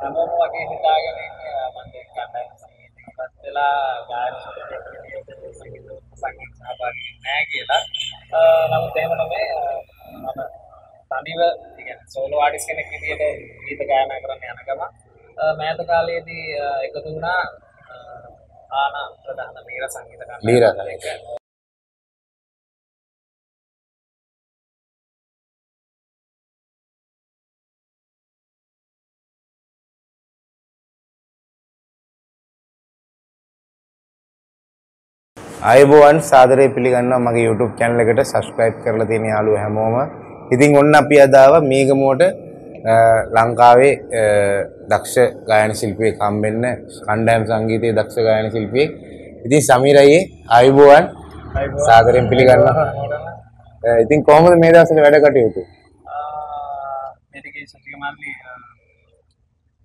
හැමෝම වගේ හිතාගෙන ඉන්නේ මම දැන් කණ්ඩායම සංගීතයකටපත් වෙලා ගායන සංගීත සංගීත සහභාගී නැහැ කියලා. අ, නමුත් එහෙම නෙමෙයි අ, මම තනිව ඒ කියන්නේ සෝලෝ ආටිස්ට් කෙනෙක් විදිහට ගීත ගායනා කරන්න යන ගම අ, මෑත කාලයේදී අ, එකතු වුණා අ, ආනා ප්‍රධාන මීර සංගීත මීර අයබෝවන් සාදරය පිළිගන්නවා මගේ YouTube channel එකට subscribe කරලා තියෙන යාළුවෝ හැමෝම. ඉතින් ඔන්න අපි අද ආවා මේගමුවට අ, ලංකාවේ අ, දක්ෂ ගායන ශිල්පියෙක් හම්බෙන්න කණ්ඩායම් සංගීතයේ දක්ෂ ගායන ශිල්පියෙක්. ඉතින් සමීර අයියේ අයබෝවන් සාදරයෙන් පිළිගන්නවා. අ, ඉතින් කොහොමද මේ දවස්වල වැඩ කටයුතු? මෙඩිකේෂන් ටික මල්ලි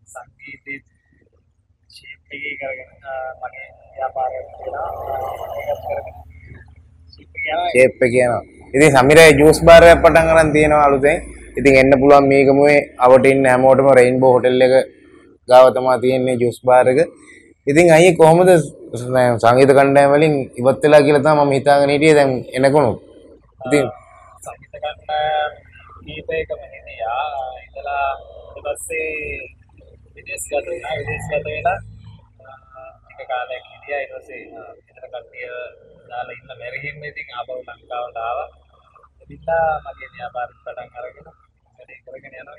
සංගීතයේ ෂේප් එකේ කරගෙන අ, මගේ ව්‍යාපාරය කියලා ඒකත් කරගෙන ෂේප් එක යනවා ෂේප් එක කියනවා. ඉතින් සමීරයි ජූස් බාර් එකක් පටන් ගන්න තියෙනවා අලුතෙන්. ඉතින් එන්න පුළුවන් මේගමුවේ අවට ඉන්න හැමෝටම රේන්බෝ හොටෙල් එක ගාව තමයි තියෙන්නේ ජූස් බාර් එක. ඉතින් අයියේ කොහොමද සංගීත කණ්ඩායම වලින් ඉවත් වෙලා කියලා තමයි මම හිතාගෙන හිටියේ දැන් එනකොනුත්. ඉතින් සංගීත කණ්ඩායම් කීපයකම හිටියා ඉඳලා ඊට පස්සේ විදේශගත වුණා විදේශගත වෙලා අ, ටික කාලයක් හිටියා. ඊට පස්සේ ගෙදර කට්ටිය දාලා ඉන්න මැරෙහිම ඉතින් ආපහු ලංකාවට ආවා. ඉතින්ලා මගේ ව්‍යාපාරෙත් පටන් අරගෙන වැඩේ කරගෙන යනවා.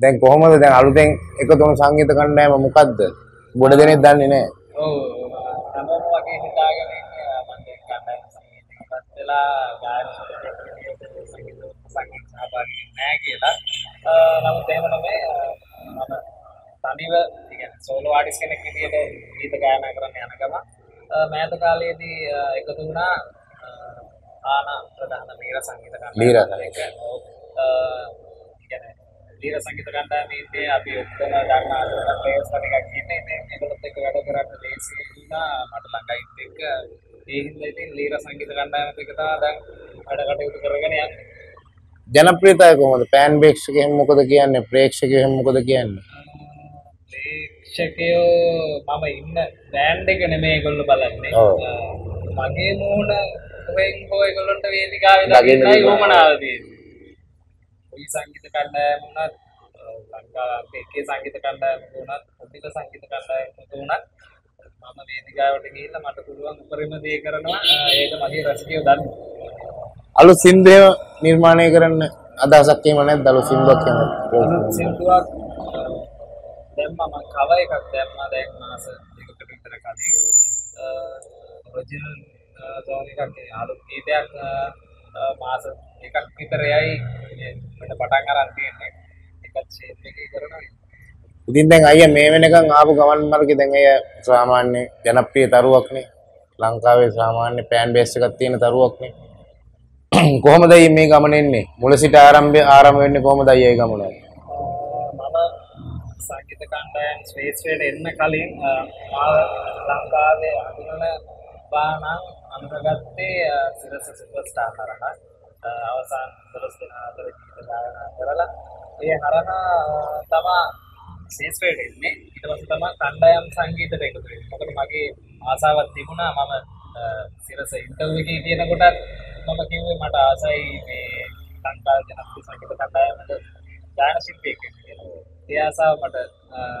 දැන් කොහොමද? දැන් අලුතෙන් එකතු වුණු සංගීත කණ්ඩායම මොකද්ද? ගොඩ දෙනෙක් දන්නේ නැහැ. ඔව් හැමෝම වගේ හිතාගෙන ඉන්නේ. මම දැන් කණ්ඩායම සංගීතයකටපත් වෙලා ගායන සංගීත සහභාගී නැහැ කියලා. නමුත් එහෙම නෙමෙයි තනිව කියන්නේ සෝලෝ ආටිස්ට් කෙනෙක් විදිහට ගීත ගායනා කරන්න යන ගම මෑත කාලයේදී එකතු වුණා ආනා ප්‍රධාන මීර සංගීත මීර. අ, ඒ කියන්නේ දීර සංගීත කණ්ඩායමේ අපි ඔක්කොම දන්නා ප්ලේයර්ස් ටිකක් ඉන්නේ ඉතින් ඒගොල්ලොත් එක්ක වැඩ කරන්න ලේසි වුණා මට ළඟයිත් එක්ක ඒ හින්දා ඉතින් දීර සංගීත කණ්ඩායමත් එක්ක තමයි දැන් වැඩ කටයුතු කරගෙන යන්නේ ජනප්‍රියතාවය කොහොමද? ෆෑන් බේස් එකෙන් මොකද කියන්නේ? ප්‍රේක්ෂකයන් මොකද කියන්නේ? ප්‍රේක්ෂකයෝ මම ඉන්න බෑන්ඩ් එක නෙමෙයි ඒගොල්ලෝ බලන්නේ. මගේ මූණ කොහෙන් හෝ ඒගොල්ලන්ට වේදිකාවේ දකින්න දකින්නයි. වමනාව තියෙන්නේ. කොයි සංගීත කණ්ඩායම වුණත් ලංකාවේ එකේ සංගීත කණ්ඩායම වුණත් පොඩික සංගීත කණ්ඩායම වුණත් මම වේදිකාවට ගිහිල්ලා මට පුළුවන් උපරිම දේ කරනවා. ඒක මගේ රසිකයෝ දන්නවා අලුත් සින්දුව නිර්මාණය කරන්න අදහසක් එහෙම නැද්ද? අලුත් සින්දුවක් එහෙම? අලුත් සින්දුවක් මම කව එකක් දැම්මා. දැන් මාස දෙකකට විතර කලින්. ඔරිජිනල් සෝන් එකක් ඒ අලුත් ගීතයක් අ, අ, මාස එකක් විතර යයි මට පටන් අරන් තියෙන්නේ. ඒකත් ෂේප් එකේ කරනවා. ඉතින් දැන් අයියා මේ වෙනකන් ආපු ගමන් මාර්ගේ දැන් අය සාමාන්‍ය ජනප්‍රිය තරුවක්නේ. ලංකාවේ සාමාන්‍ය ෆෑන් බේස් එකක් තියෙන තරුවක්නේ. කොහොමද අයියේ මේ ගමන එන්නේ? මුල සිට ආරම්භය ආරම්භ වෙන්නේ කොහොමද අයියා මේ ගමන? මම සංගීත කණ්ඩායම් ශ්‍රේෂ්ඨයට එන්න කලින් අ, මාව ලංකාවේ අඳුනන බානම් අඳුනගත්තේ අ, සිරස සුපර්ස්ටාර් හරහා අ, අවසාන 12 දෙනා අතර ගීත ගායනා කරලා ඒ හරහා අ, තමා ශ්‍රේෂ්ඨයට එන්නේ. ඊට පස්සේ තමයි කණ්ඩායම් සංගීතයට එකතු වෙන්නේ මොකද මගේ ආසාවක් තිබුණා. මම අ, සිරස ඉන්ටර්වියු එකේ තියෙන කොටත් මම කිව්වේ මට ආසයි මේ ලංකාවේ ජනප්‍රිය සංගීත කණ්ඩායමක ගායන ශිල්පියෙක් වෙන්න කියලා. ඒ ආසාව මට අ,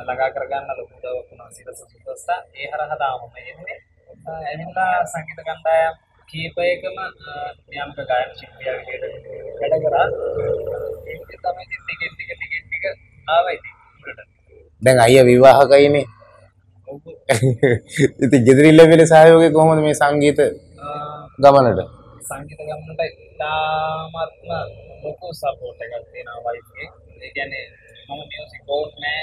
ළඟා කරගන්න ලොකු උදව්වක් වුණා සිරස සුපර්ස්ටාර්. ඒ හරහා තමයි මම එන්නේ. ඇවිල්ලා සංගීත කණ්ඩායම් කීපයකම අ, නියමිත ගායන ශිල්පියා විදිහට වැඩ කරා. ඒක තමයි ටිකෙන් ටික ටිකෙන් ටික ආවා ඉතින්. දැන් අයියා විවාහකයිනේ. ඉතින් ගෙදරින් ලැබෙන සහයෝගය කොහොමද මේ සංගීත ගමනට සංගීත ගමනට ඉතාමත්ම ලොකු සපෝට් එකක් තියෙනවා වයිෆ්ගේ. ඒ කියන්නේ මම මියුසික් බෝඩ් නෑ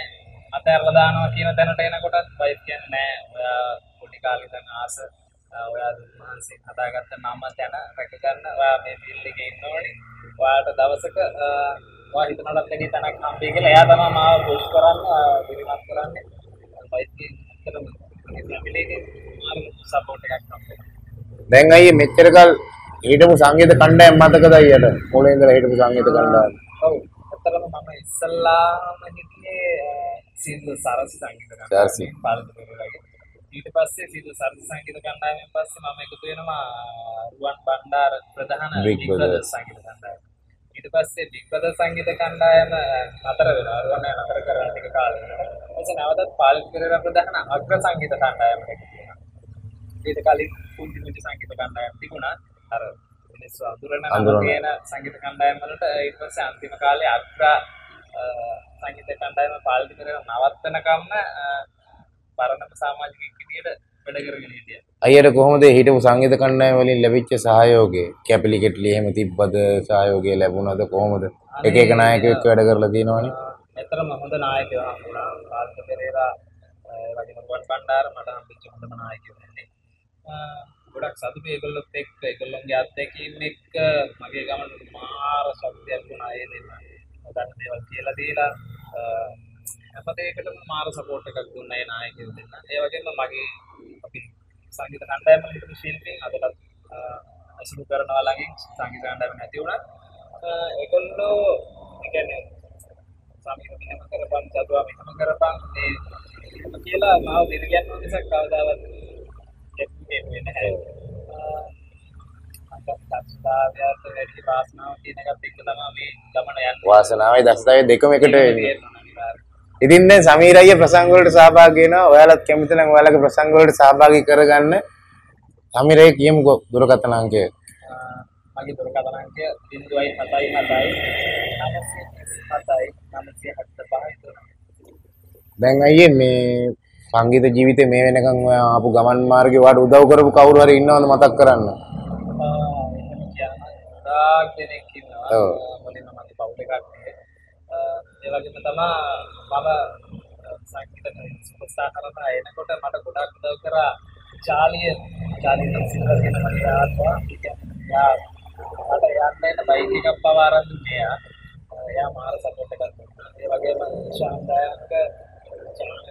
අතහැරලා දානවා කියන තැනට එනකොටත් වයිෆ් කියන්නේ නෑ ඔයා පොඩි කාලේ ඉඳන් ආස ඔයා මානසික හදාගත්ත නම තැන රැක ගන්න ඔයා මේ ෆීල්ඩ් එකේ ඉන්න ඕනේ. ඔයාට දවසක ඔයා හිතනටත් වැඩි තැනක් හම්බෙයි කියලා එයා තමයි මාව පුෂ් කරන්නේ විරිමත් කරන්නේ. හම්බෙනවා. දැන් අයියේ මෙච්චර කල් හිටපු සංගීත කණ්ඩායම් මතකද අයියට මුලින් ඉඳලා හිටපු සංගීත කණ්ඩායම් ඔව් ඇත්තටම මම ඉස්සල්ලාම හිටියේ සින්දු සරස සංගීත. ඊට පස්සේ සින්දු සරස සංගීත කණ්ඩායමෙන් පස්සේ මම එකතු වෙනවා රුවන් බණ්ඩාර ප්‍රධාන Brother. Brother සංගීත කණ්ඩායම. ඊට පස්සේ Big Brother සංගීත කණ්ඩායම නතර වෙනවා. රුවන් නතර කරන ටික කාලෙකට. ඊට නැවතත් පාලිත පෙරේරා ප්‍රධාන අග්‍ර සංගීත කණ්ඩායමකට වෙනවා. ඊට කලින් පුංචි පුංචි සංගීත කණ්ඩායම් තිබුණා. අර මිනිස්සු අඳුරන සංගීත කණ්ඩායම් වලට ඊට පස්සේ අන්තිම කාලේ අග්‍ර සංගීත කණ්ඩායම පාලිත කරගෙන නවත්තනකම්ම පරණම සමාජිකයෙක් විදියට වැඩ කරගෙන හිටියා. අයියට කොහොමද හිටපු සංගීත කණ්ඩායම වලින් ලැබිච්ච සහයෝගය කැපිලි කෙටලි එහෙම තිබ්බද සහයෝගය ලැබුණද කොහොමද එක එක නායකයෙක් වැඩ කරලා තියෙනවනේ මෙතරම් හොඳ නායකයෝ හම්බුණා. පාලිත පෙරේරා වගේම රුවන් බණ්ඩාර මට හම්බෙච්ච හොඳම නායකයෝ වෙන්නේ. අ, ගොඩක් සතුටුයි ඒගොල්ලොත් එක්ක ඒගොල්ලොන්ගේ අත්දැකීම් එක්ක මගේ ගමනට මාර ශක්තියක් වුණා ඒ දෙන්න. නොදන්න දේවල් කියලා දීලා හැම දෙයකටම මාර සපෝට් එකක් දුන්නා ඒ නායකයෝ දෙන්න. ඒ වගේම මගේ අපි සංගීත කණ්ඩායම හිටපු ශිල්පීන් අදටත් අසුරු කරනවා ළඟින් සංගීත කණ්ඩායම නැති වුණා. අ, ඒගොල්ලෝ කියන්නේ සමීර මෙහෙම කරපන් චතුරා මෙහෙම කරපන් ඒ කියලා මාව දිරිගන්න මිසක් කවදාවත් දෙන්නේ නැහැ. දක්ෂතාවයට වැඩි වාසනාව කියන එකත් එක්ක තමයි මේ ගමන යන්නේ. වාසනාවයි දස්තාවේ දෙකම එකට වෙන්නේ. ඉතින් දැන් සමීර අයියා ප්‍රසංග වලට සහභාගී වෙනවා. ඔයාලත් කැමති නම් ඔයාලගේ ප්‍රසංග වලට සහභාගී කරගන්න. සමීර අයියා කියමුකෝ දුරකථන අංකය. මගේ දුරකථන අංකය 0.77 937 975 දැන් අයියේ මේ සංගීත ජීවිතේ මේ වෙනකන් ඔයා ආපු ගමන් මාර්ගේ වාට උදව් කරපු කවුරු හරි ඉන්නවද මතක් කරන්න ගොඩාක් දෙනෙක් ඉන්නවා. මුලින්ම මගේ පවුල එකක් නේ. ඒ වගේම තමයි මම සංගීත සුපස්ථා කරලා එනකොට මට ගොඩාක් උදව් කරා චාලිය චාලිය සිල්වර් කියන මගේ ආත්මා යා මට යන්න බයික් එකක් පවා අරන් දුන්නේ. එයා මාර සපෝට් එකක් දුන්නා. ඒ වගේම ශාන්තයන්ක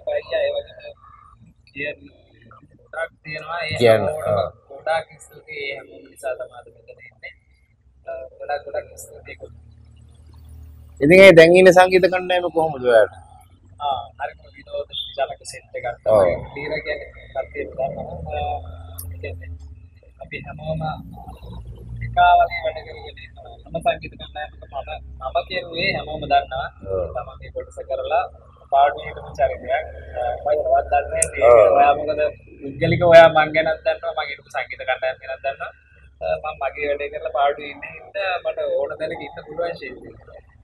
අයියා ඒ වගේම කියන ගොඩක් තියෙනවා ඒ. ගොඩාක් ස්තුතියි ඒ හැමෝම නිසා තමයි අද මෙතන ඉන්නේ. අ, ගොඩාක් ගොඩාක් ස්තුතියි. ඉතින් ඒ දැන් ඉන්න සංගීත කණ්ඩායම කොහොමද ඔයාලට ආ හරිම විනෝද ජනක සෙට් එකක්. තමයි. ඩීර කියන්නේ කට්ටිය කියන්නේ අපි හැමෝම එකා වගේ වැඩ කරගෙන ඉන්නවා. මම සංගීත කණ්ඩායමක මම කියුවේ හැමෝම දන්නවා. තමන්ගේ කොටස කරලා පාඩු හිටපු චරිතයක්. මම ඒවත් දන්නේ ඔයා මොකද පුද්ගලික ඔයා මං ගැනත් දන්නවා. මගේ හිටපු සංගීත කණ්ඩායම ගැනත් දන්නවා. මම මගේ වැඩේ කරලා පාඩු ඉන්නේ හින්දා මට ඕන තැනක ඉන්න පුළුවන් ශිල්පී.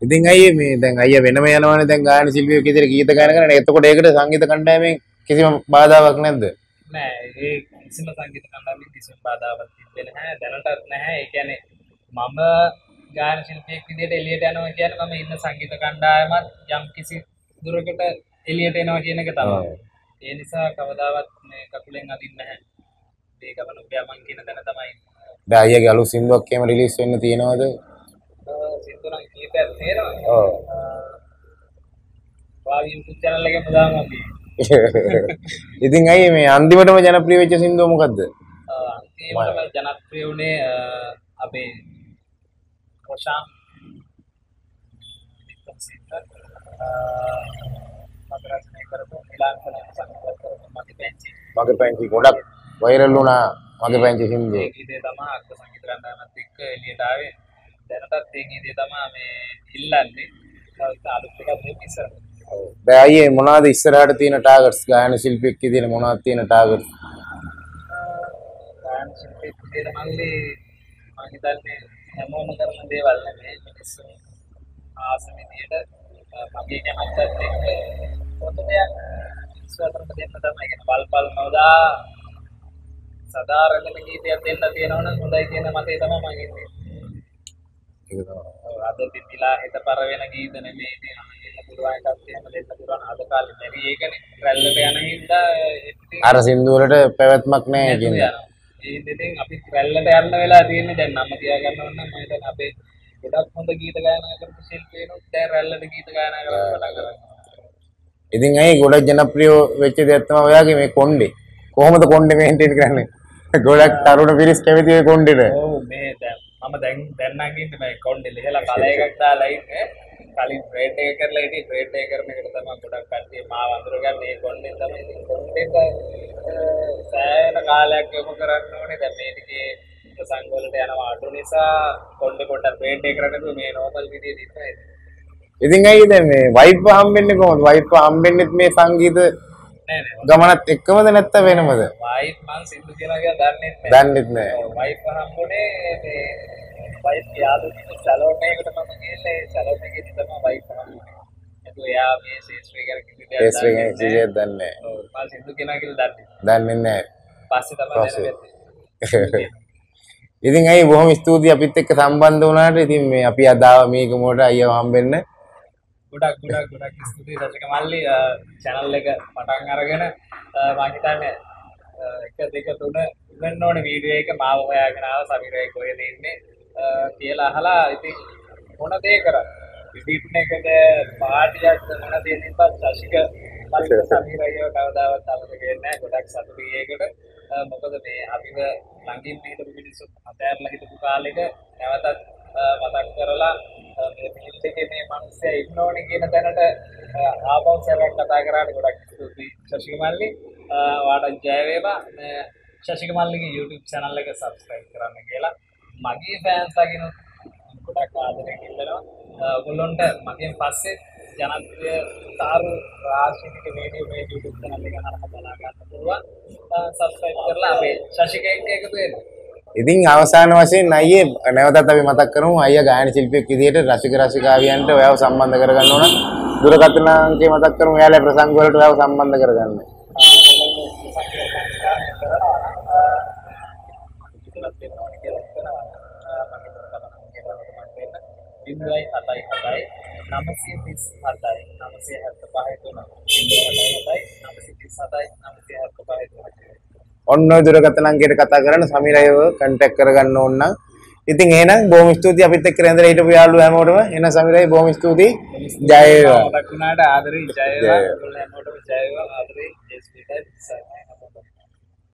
ඉතින් අයියේ මේ දැන් අයියා වෙනම යනවනේ දැන් ගායන ශිල්පියෙක් විදිහට ගීත ගායන කරන එතකොට ඒකට සංගීත කණ්ඩායමෙන් කිසිම බාධාවක් නැද්ද? නෑ ඒ කිසිම සංගීත කණ්ඩායමකින් කිසිම බාධාවක් තිබෙන්නේ නැහැ. දැනටත් නැහැ. ඒ කියන්නේ මම ගායන ශිල්පියෙක් විදිහට එළියට යනවා කියන්නේ මම ඉන්න සංගීත කණ්ඩායමත් යම් කිසි දුරකට එළියට එනවා කියන එක තමයි. ඒ නිසා කවදාවත් මේ කකුලෙන් අදින්න නැහැ. මේ ගමන උපයා මං කියන තැන තමයි දැන් අයියාගේ අලුත් සින්දුවක් එහෙම රිලීස් වෙන්න තියෙනවද? සින්දුනම් කීපයක් තේරෙනවා ඔව්. වාගේ YouTube channel එකේ මුදාම අපි. ඉතින් අයියේ මේ අන්තිමටම ජනප්‍රිය වෙච්ච සින්දුව මොකද්ද? අන්තිමටම ජනප්‍රිය වුණේ අපේ රොෂාන් රචනය කරපු සංගීත කරපු මගේ පැංචි ගොඩක් වෛරල් වුණා. මගේ පැංචි සින්දුව ඒ තමයි අක්ක සංගීත කණ්ඩායමත් එක්ක එළියට ආවේ. දැනටත් ඒ ගීතය තමයි මේ ඉල්ලන්නේ. අලුත් එකක් දෙන්න ඉස්සර දැන් අයියේ මොනවද ඉස්සරහට තියෙන ටාගට්ස් ගායන ශිල්පියෙක් විදිහට මොනවද තියෙන ටාගට්ස් ගායන ශිල්පී විදියට මල්ලි මම හිතන්නේ හැමෝම කරන දේවල් නෙමෙයි. මිනිස්සු ආස විදියට මගේ කැමැත්තත් එක්ක හොඳ දෙයක් අතරට දෙන්න තමයි. කියන පල් පල් නොදා සදාරගෙන ගීතයක් දෙන්න තියෙනවනම් හොඳයි කියන මතය තමයි මම ඉන්නේ. ඔව්, අද පිපිලා හිත පර වෙන ගීත නෙමෙයි දෙන්න පුළුවන් එකක් එහෙම දෙන්න පුළුවන් අද කාලේ බැරි ඒකනේ. රැල්ලට යන හින්දා අර සින්දුව වලට පැවැත්මක් නැහැ කියන්නේ. ඒ ඉතින් අපි රැල්ලට යන්න වෙලා තියෙන්නේ. දැන් නම තියාගන්න ඕන නම් මම හිතන්නේ අපේ ගොඩක් හොඳ ගීත ගායනා කරපු ශිල්පීනුත් දැන් රැල්ලට ගීත ගායනා කරන්න පටන් ගන්නවා. ඉතින් ඇයි ගොඩක් ජනප්‍රිය වෙච්ච දෙයක් තමයි ඔයාගේ මේ කොණ්ඩේ. කොහොමද කොණ්ඩේ මේන්ටේන් කරන්නේ ගොඩක් තරුණ පිරිස් කැමති දැන් මම දැන් දැන් නම් ඉන්නේ මේ කොණ්ඩේ ලිහලා කල එකක් දාලා ඉන්නේ. කලින් බ්‍රේඩ් එක කරලා හිටියේ බ්‍රේඩ් එක කරන එකට තමයි ගොඩක් කට්ටිය මාව අඳුරගන්නේ මේ කොණ්ඩෙන් තමයි ඉතින් කොණ්ඩෙක සෑහෙන කාලයක් යොමු කරන්න ඕනේ. දැන් මේ ටිකේ ප්‍රසංග වලට යනවා අඩු නිසා කොණ්ඩේ පොඩ්ඩක් බ්‍රේඩ් එක කරගෙන මේ නෝමල් විදියට ඉන්නවා ඉතින්. ඉතින් ඇයි දැන් මේ වයිෆ් හම්බෙන්නේ කොහොමද? වයිෆ් හම්බෙන්නෙත් මේ සංගීත ගමනත් එක්කමද නැත්නම් වෙනමද? දන්නෙත් නෑ දන්නේ දන්නේ. දැනගත්තේ. ඉතින් ඇයි බොහොම ස්තුතියි අපිත් එක්ක සම්බන්ධ වුණාට ඉතින් මේ අපි අදාව මේක මොකට අයියව හම්බෙන්න ගොඩක් ගොඩක් ගොඩක් ස්තුතියි. රසික මල්ලි channel එක පටන් අරගෙන අ, මම හිතන්නේ අ, එක දෙක තුන ඉවෙන්න ඕනේ වීඩියෝ එක. මාව හොයාගෙන ආව සමීරයි කොහෙද ඉන්නේ අ, කියලා අහලා ඉතින් මොන දේ කරා විදිට් එකද පාටියක්ද මොන දේ නිපත් රසික මල්ලි සමීරයිව කවදාවත් අමතක වෙන්නේ නැහැ. ගොඩක් සතුටුයි ඒකට. අ, මොකද මේ අපිව ළඟින් හිටපු මිනිස්සු අතෑරලා හිටපු කාලෙක නැවතත් අ, මතක් කරලා අ, මේ ෆීල්ඩ් එකේ මේ මිනිස්සයා ඉන්න ඕනේ කියන තැනට අ, ආපහු සැරයක් කතා කරාට ගොඩක් ස්තුතියි ශශික මල්ලි අ, ඔයාලට ජය වේවා මේ ශශික මල්ලිගේ YouTube channel එක subscribe කරන්න කියලා මගේ fans ලගින් ගොඩක් ආදරයෙන් ඉල්ලනවා අ, ඔයගොල්ලොන්ට මගෙන් පස්සේ ජනප්‍රිය තාරු රාශියක වීඩියෝ මේ YouTube channel එක හරහා බලා ගන්න පුළුවන් අ, subscribe කරලා අපේ ශශික එක්ක එකතු වෙන්න. ඉතින් අවසාන වශයෙන් අයියේ නැවතත් අපි මතක් කරමු අයියා ගායන ශිල්පියෙක් විදිහට රසික රසිකාවියන්ට ඔයාව සම්බන්ධ කරගන්න ඕන. දුරකථන අංකය මතක් කරමු. එයාලා ප්‍රසංග වලට ඔයාව සම්බන්ධ කරගන්න. ඉන්දයි හතයි හතයි නමසය තිස් හතයි නමසය හැත්ත පහයි තුන ඉන්දයි හතයි නමසි තිස් හතයි නමසය හැත්ත පහයි තුන ඔන්න ඔය දුරකථන අංකයට කතා කරන්න සමීරයව කන්ටැක්ට් කරගන්න ඕන නම්. ඉතින් එහෙනම් බොහොම ස්තුතියි අපිත් එක්ක රැඳලා හිටපු යාළුවෝ හැමෝටම. එන සමීරයි බොහොම ස්තුතියි. ජය වේවා. මතක් වුණාට ආදරේ ජය වේවා. ඔයගොල්ලෝ හැමෝටම ජය වේවා. ආදරේ ජේ ස්පීකර් සර්